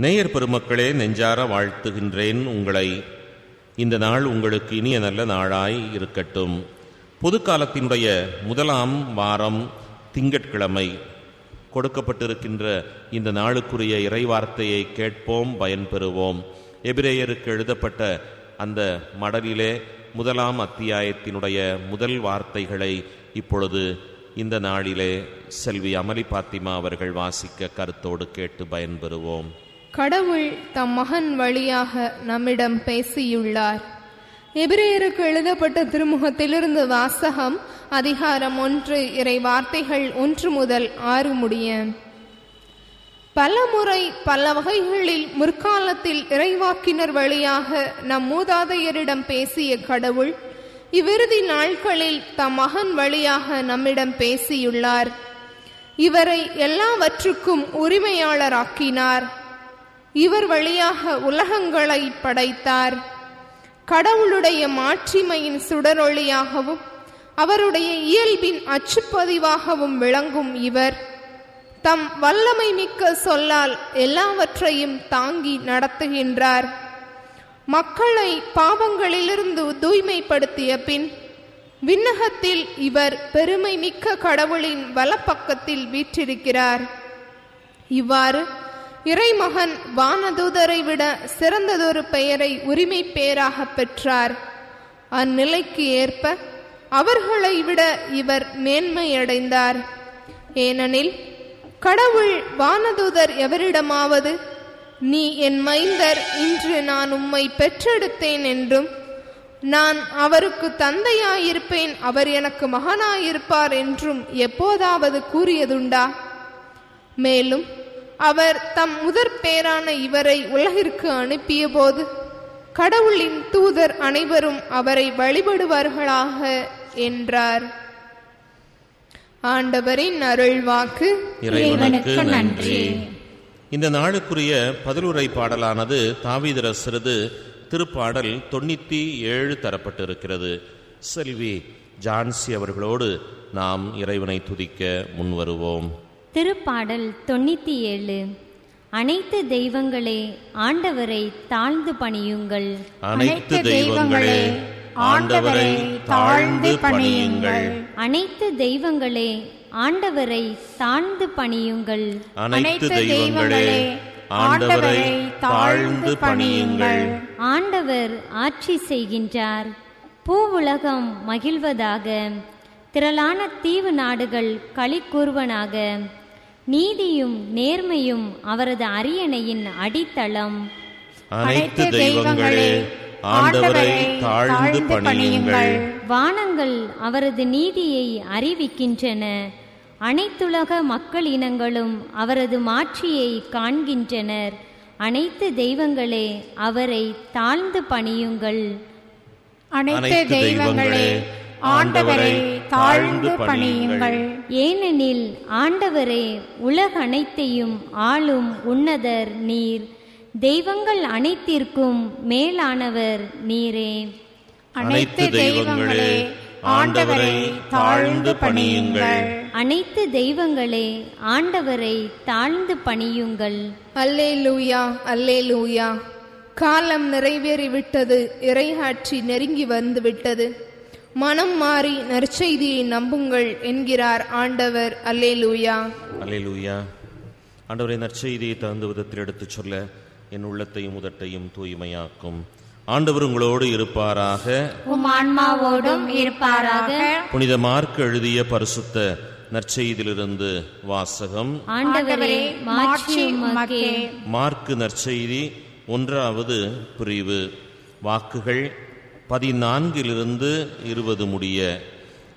நேயர் பெருமக்களே நெஞ்சார வாழ்த்துகின்றேன் உங்களை. இந்த நாள் உங்களுக்கு இனிய நல்ல நாளாய் இருக்கட்டும். பொதுக்காலத்தினுடைய முதலாம் வாரம் திங்கட்கிழமை. கொடுக்கப்பட்டிருக்கின்ற இந்த நாளுக்குரிய இறைவார்த்தையை கேட்போம் பயன்பெறுவோம். எபிரேயருக்கு எழுதப்பட்ட அந்த மடலிலே முதலாம் அத்தியாயத்தினுடைய முதல் வார்த்தைகளை இப்பொழுது இந்த நாளிலே செல்வி அமலி பாத்திமா அவர்கள் வாசிக்க கருத்தோடு கேட்டு பயன்பெறுவோம். கடவுள் தம் மகன் வழியாக நம்மிடம் பேசியுள்ளார். எபிரேயருக்கு எழுதப்பட்ட திருமுகத்திலிருந்து வாசகம் அதிகாரம் ஒன்று இறை வார்த்தைகள் ஒன்று முதல் ஆறு முடிய. பல முறை பல வகைகளில் முற்காலத்தில் இறைவாக்கினர் வழியாக நம் மூதாதையரிடம் பேசிய கடவுள் இவ்விறுதி நாட்களில் தம் மகன் வழியாக நம்மிடம் பேசியுள்ளார். இவரை எல்லாவற்றுக்கும் உரிமையாளராக்கினார். இவர் வழியாக உலகங்களை படைத்தார். கடவுளுடைய மாட்சிமையின் சுடரொளியாகவும் அவருடைய இயல்பின் அச்சுப்பதிவாகவும் விளங்கும் இவர். தம் வல்லமை மிக்க சொல்லால் எல்லாவற்றையும் தாங்கி நடத்துகின்றார். மக்களை பாவங்களிலிருந்து தூய்மைப்படுத்திய பின் விண்ணகத்தில் இவர் பெருமை மிக்க கடவுளின் வலப்பக்கத்தில் வீற்றிருக்கிறார். இவ்வாறு இறைமகன் வானதூதரை விட சிறந்ததொரு பெயரை உரிமை பேராக பெற்றார். அந்நிலைக்கு ஏற்ப அவர்களை விட இவர் மேன்மையடைந்தார். ஏனெனில் கடவுள் வானதூதர் எவரிடமாவது நீ என் மைந்தர் இன்று நான் உம்மை பெற்றெடுத்தேன் என்றும் நான் அவருக்கு தந்தையாயிருப்பேன் அவர் எனக்கு மகனாயிருப்பார் என்றும் எப்போதாவது கூறியதுண்டா? மேலும் அவர் தம் முதற் பேரான இவரை உலகிற்கு அனுப்பியபோது கடவுளின் தூதர் அனைவரும் அவரை வழிபடுவார்களாக என்றார். ஆண்டவரின் அருள்வாக்கு இறைவனுக்கு நன்றி. இந்த நாளுக்குரிய பதிலுரை பாடலானது தாவீதரசரது திருப்பாடல் தொண்ணூத்தி ஏழு தரப்பட்டிருக்கிறது. செல்வி ஜான்சி அவர்களோடு நாம் இறைவனை துதிக்க முன்வருவோம். திருப்பாடல் தொண்ணூத்தி ஏழு அனைத்து தெய்வங்களே ஆண்டவரை தாழ்ந்து பணியுங்கள். அனைத்து தெய்வங்களே ஆண்டவரை தாழ்ந்து பணியுங்கள். அனைத்து தெய்வங்களே ஆண்டவரை தாழ்ந்து பணியுங்கள். அனைத்து தெய்வங்களே ஆண்டவரை தாழ்ந்து பணியுங்கள். ஆண்டவர் ஆட்சி செய்கின்றார். பூவுலகம் மகிழ்வதாக. திரளான தீவு நாடுகள் களி கூறுவனாக. நீதியும் நேர்மையும் அவரது அரியணையின் அடித்தளம். அனைத்து தெய்வங்களே ஆண்டவரை தாழ்ந்து பணியுங்கள். வானங்கள் அவரது நீதியை அறிவிக்கின்றன. அனைத்துலக மக்கள் இனங்களும் அவரது மாட்சியை காண்கின்றனர். அனைத்து தெய்வங்களே அவரை தாழ்ந்து பணியுங்கள். அனைத்து தெய்வங்களே ஆண்டவரை தாழ்ந்து பணியுங்கள். ஏனெனில் ஆண்டவரே உலகனைத்தையும் ஆளும் உன்னதர் நீர். தெய்வங்கள் அனைத்திற்கும் மேலானவர் நீரே. அனைத்து தெய்வங்களே ஆண்டவரை தாழ்ந்து பணியுங்கள். அனைத்து தெய்வங்களே ஆண்டவரை தாழ்ந்து பணியுங்கள். அல்லேலூயா அல்லேலூயா. காலம் நிறைவேறிவிட்டது இறையாட்சி நெருங்கி வந்து விட்டது மனம் மாறி நற்செய்தியை நம்புங்கள் என்கிறார் ஆண்டவர். அல்லேலூயா. அல்லேலூயா. ஆண்டவரை நற்செய்தியை தகுந்த விதத்தில் எடுத்துச் சொல்ல என் உள்ளத்தையும் உதட்டையும் தூய்மையாக்கும். ஆண்டவர் உங்களோடு இருப்பாராக. உம் ஆன்மாவோடும் இருப்பாராக. புனித மார்க் எழுதிய பரிசுத்த நற்செய்தியிலிருந்து வாசகம். ஆண்டவரே மார்க்கு நற்செய்தி ஒன்றாவது பிரிவு. வாக்குகள் பதினான்கிலிருந்து இருபது முடிய.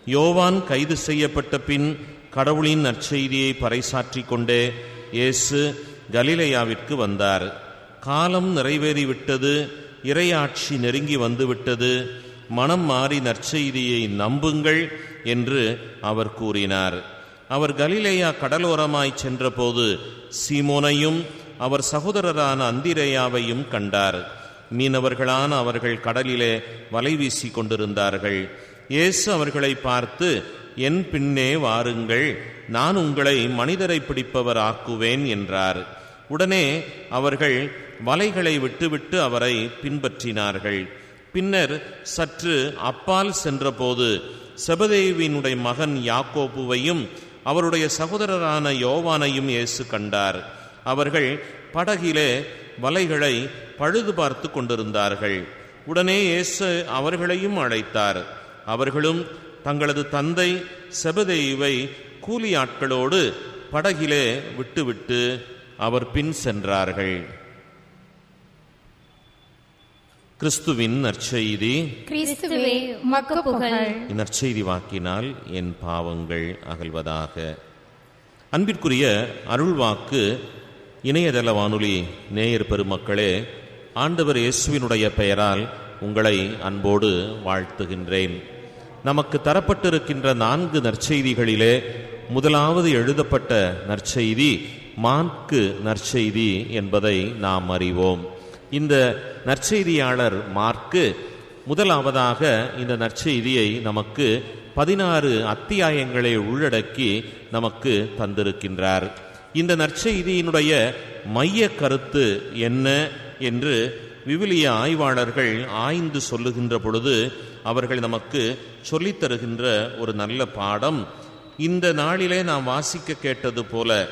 யோவான் கைது செய்யப்பட்ட பின் கடவுளின் நற்செய்தியை பறைசாற்றிக் கொண்டே இயேசு கலிலையாவிற்கு வந்தார். காலம் நிறைவேறிவிட்டது இறையாட்சி நெருங்கி வந்துவிட்டது மனம் மாறி நற்செய்தியை நம்புங்கள் என்று அவர் கூறினார். அவர் கலிலேயா கடலோரமாய் சென்றபோது சீமோனையும் அவர் சகோதரரான அந்திரேயாவையும் கண்டார். மீனவர்களான அவர்கள் கடலிலே வலை வீசிக் கொண்டிருந்தார்கள் இயேசு அவர்களை பார்த்து என் பின்னே வாருங்கள் நான் உங்களை மனிதரை பிடிப்பவர் ஆக்குவேன் என்றார். உடனே அவர்கள் வலைகளை விட்டுவிட்டு அவரை பின்பற்றினார்கள். பின்னர் சற்று அப்பால் சென்றபோது செபதேவினுடைய மகன் யாக்கோபுவையும் அவருடைய சகோதரரான யோவானையும் இயேசு கண்டார். அவர்கள் படகிலே வலைகளை பழுது பார்த்து கொண்டிருந்தார்கள். உடனே இயேசு அவர்களையும் அழைத்தார். அவர்களும் தங்களது தந்தை செபதேயுவை கூலி ஆட்களோடு படகிலே விட்டுவிட்டு அவர் பின் சென்றார்கள். கிறிஸ்துவின் நற்செய்தி. இந்நற்செய்தி வாக்கினால் என் பாவங்கள் அகல்வதாக. அன்பிற்குரிய அருள்வாக்கு இணையதள வானொலி நேயர் பெருமக்களே ஆண்டவர் இயேசுவினுடைய பெயரால் உங்களை அன்போடு வாழ்த்துகின்றேன். நமக்கு தரப்பட்டிருக்கின்ற நான்கு நற்செய்திகளிலே முதலாவது எழுதப்பட்ட நற்செய்தி மாற்கு நற்செய்தி என்பதை நாம் அறிவோம். இந்த நற்செய்தியாளர் மார்க்கு முதலாவதாக இந்த நற்செய்தியை நமக்கு பதினாறு அத்தியாயங்களை உள்ளடக்கி நமக்கு தந்திருக்கின்றார். இந்த நற்செய்தியினுடைய மைய கருத்து என்ன என்று விவிலிய ஆய்வாளர்கள் ஆய்ந்து சொல்லுகின்ற பொழுது அவர்கள் நமக்கு சொல்லித் தருகின்ற ஒரு நல்ல பாடம். இந்த நாளிலே நாம் வாசிக்க கேட்டது போல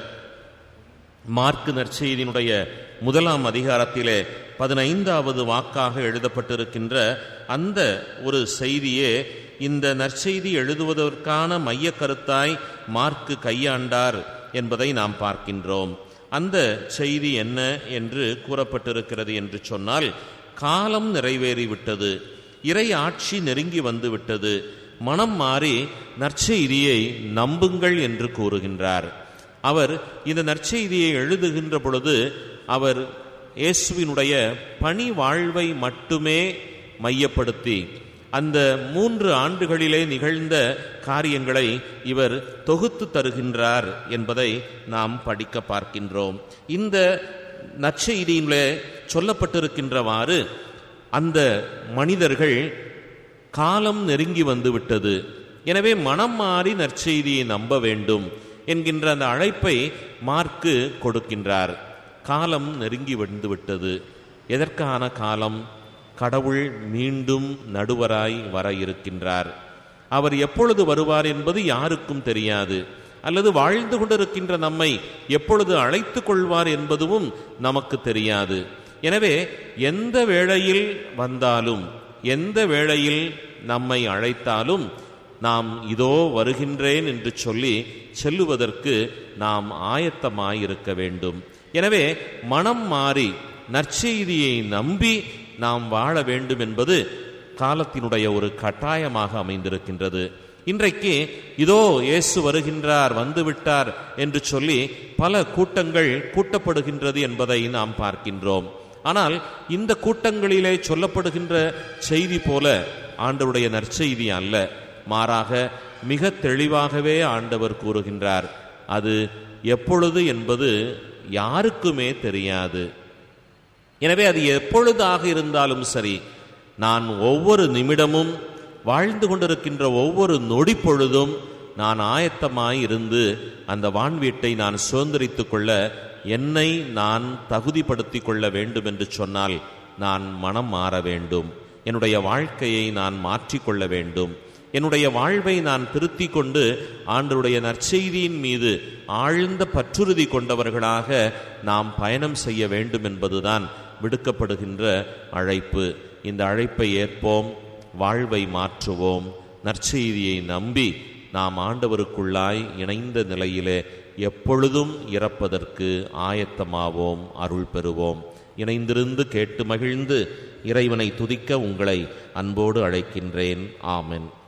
மார்க்கு நற்செய்தியினுடைய முதலாம் அதிகாரத்திலே பதினைந்தாவது வாக்காக எழுதப்பட்டிருக்கின்ற அந்த ஒரு செய்தியே இந்த நற்செய்தி எழுதுவதற்கான மைய கருத்தாய் மார்க்கு கையாண்டார். என்பதை நாம் பார்க்கின்றோம். அந்த செய்தி என்ன என்று கூறப்பட்டிருக்கிறது என்று சொன்னால் காலம் நிறைவேறிவிட்டது. இறை ஆட்சி நெருங்கி வந்துவிட்டது. மனம் மாறி நற்செய்தியை நம்புங்கள் என்று கூறுகின்றார். அவர் இந்த நற்செய்தியை எழுதுகின்ற பொழுது அவர் இயேசுவினுடைய பணி வாழ்வை மட்டுமே மையப்படுத்தி அந்த மூன்று ஆண்டுகளிலே நிகழ்ந்த காரியங்களை இவர் தொகுத்து தருகின்றார் என்பதை நாம் படிக்க பார்க்கின்றோம். இந்த நற்செய்தியிலே சொல்லப்பட்டிருக்கின்றவாறு அந்த மனிதர்கள் காலம் நெருங்கி வந்துவிட்டது. எனவே மனம் மாறி நற்செய்தியை நம்ப வேண்டும் என்கின்ற அந்த அழைப்பை மார்க்கு கொடுக்கின்றார். காலம் நெருங்கி வந்துவிட்டது. எதற்கான காலம்? கடவுள் மீண்டும் நடுவராய் வர இருக்கின்றார். அவர் எப்பொழுது வருவார் என்பது யாருக்கும் தெரியாது. அல்லது வாழ்ந்து கொண்டிருக்கின்ற நம்மை எப்பொழுது அழைத்து கொள்வார் என்பதும் நமக்கு தெரியாது. எனவே எந்த வேளையில் வந்தாலும் எந்த வேளையில் நம்மை அழைத்தாலும் நாம் இதோ வருகின்றேன் என்று சொல்லி செல்லுவதற்கு நாம் ஆயத்தமாயிருக்க வேண்டும். எனவே மனம் மாறி நற்செய்தியை நம்பி நாம் வாழ வேண்டும் என்பது காலத்தினுடைய ஒரு கட்டாயமாக அமைந்திருக்கின்றது. இன்றைக்கு இதோ இயேசு வருகின்றார் வந்துவிட்டார் என்று சொல்லி பல கூட்டங்கள் கூட்டப்படுகின்றது என்பதை நாம் பார்க்கின்றோம். ஆனால் இந்த கூட்டங்களிலே சொல்லப்படுகின்ற செய்தி போல ஆண்டவருடைய நற்செய்தி அல்ல. மாறாக மிக தெளிவாகவே ஆண்டவர் கூறுகின்றார். அது எப்பொழுது என்பது யாருக்குமே தெரியாது. எனவே அது எப்பொழுதாக இருந்தாலும் சரி நான் ஒவ்வொரு நிமிடமும் வாழ்ந்து கொண்டிருக்கின்ற ஒவ்வொரு நொடி பொழுதும் நான் ஆயத்தமாய் இருந்து அந்த வான்வீட்டை நான் சுதந்திரித்துக் கொள்ள என்னை நான் தகுதிப்படுத்திக் கொள்ள வேண்டும் என்று சொன்னால் நான் மனம் மாற வேண்டும். என்னுடைய வாழ்க்கையை நான் மாற்றிக்கொள்ள வேண்டும். என்னுடைய வாழ்வை நான் திருத்தி கொண்டு ஆண்டருடைய நற்செய்தியின் மீது ஆழ்ந்த பற்றுறுதி கொண்டவர்களாக நாம் பயணம் செய்ய வேண்டும் என்பதுதான் விடுக்கப்படுகின்ற அழைப்பு. இந்த அழைப்பை ஏற்போம் வாழ்வை மாற்றுவோம். நற்செய்தியை நம்பி நாம் ஆண்டவருக்குள்ளாய் இணைந்த நிலையிலே எப்பொழுதும் இறப்பதற்கு ஆயத்தமாவோம் அருள் பெறுவோம். இணைந்திருந்து கேட்டு மகிழ்ந்து இறைவனை துதிக்க உங்களை அன்போடு அழைக்கின்றேன். ஆமென்.